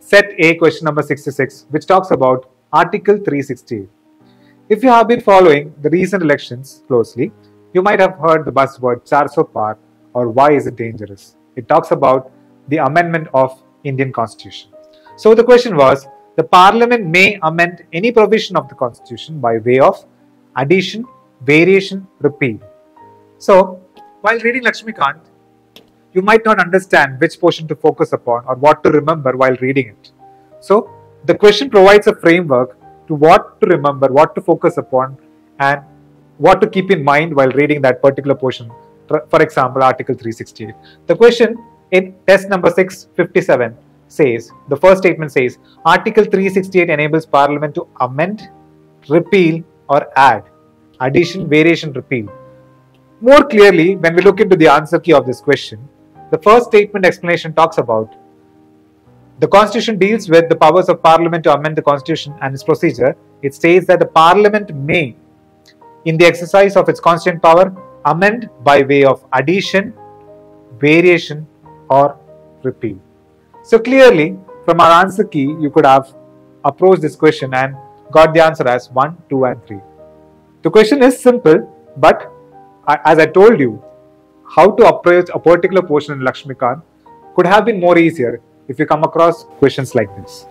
set A question number 66 which talks about Article 368. If you have been following the recent elections closely, you might have heard the buzzword Charso Par or why is it dangerous? It talks about the amendment of Indian Constitution. So the question was the parliament may amend any provision of the constitution by way of addition, variation, repeal. So while reading Laxmikanth, you might not understand which portion to focus upon or what to remember while reading it. So the question provides a framework to what to remember, what to focus upon, and what to keep in mind while reading that particular portion. For example, Article 368. The question in test number 657 says, the first statement says, Article 368 enables Parliament to amend, repeal, or add, addition, variation, repeal. More clearly, when we look into the answer key of this question, the first statement explanation talks about the Constitution deals with the powers of Parliament to amend the Constitution and its procedure. It states that the Parliament may, in the exercise of its constituent power, amend by way of addition, variation, or repeal. So clearly, from our answer key, you could have approached this question and got the answer as 1, 2, and 3. The question is simple, but uh, as I told you, how to approach a particular portion in Laxmikanth could have been more easier if you come across questions like this.